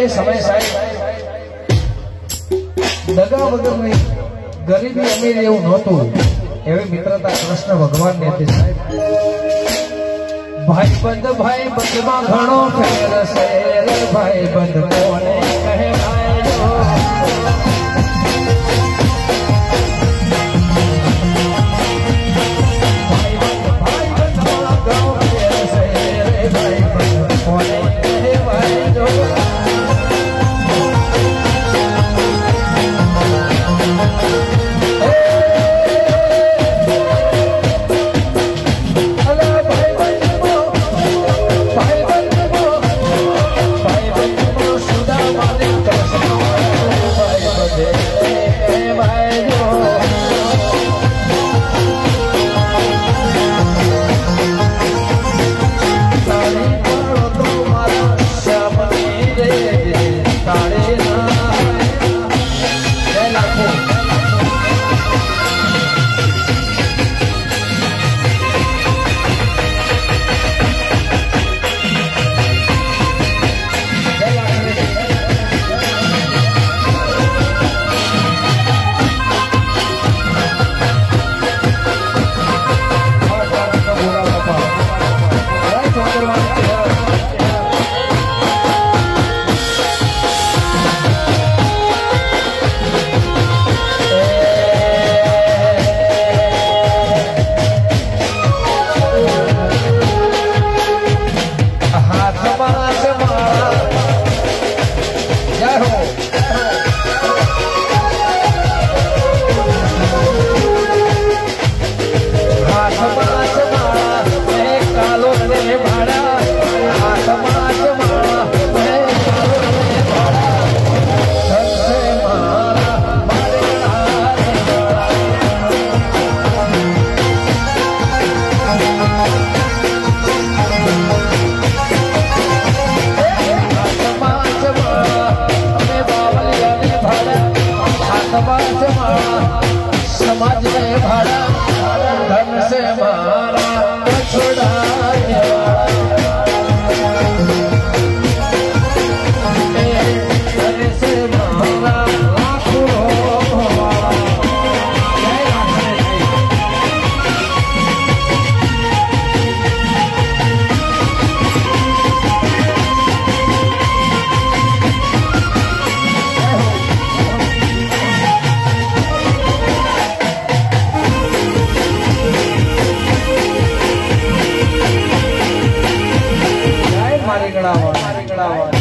गए समय से दगा वगर नहीं. गरीबी अमीर एवं नवे मित्रता कृष्ण भगवान ने थे भाई बंद भाई बंद मा घो फेर शेर भाई बंद कोने कहे भाई समाज में भरा धन से माँ मारेगड़ा मारेगड़ा मारेगड़ा